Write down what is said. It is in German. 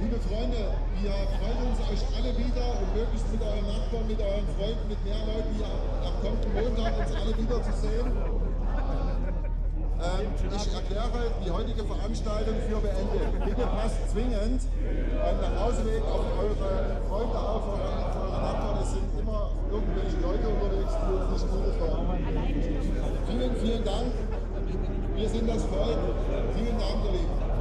Liebe Freunde, Wir freuen uns, euch alle wieder und möglichst mit euren Nachbarn, mit euren Freunden, mit mehr Leuten hier am kommenden Montag uns alle wieder zu sehen. Ähm, ich erkläre die heutige Veranstaltung für beendet. Bitte passt zwingend beim Nachhauseweg auf eure Freunde auf, auf eure Nachbarn. Es sind immer irgendwelche Leute unterwegs, die uns nicht Gutes wollen. Vielen, vielen Dank. Wir sind das Volk. Vielen Dank, ihr Lieben.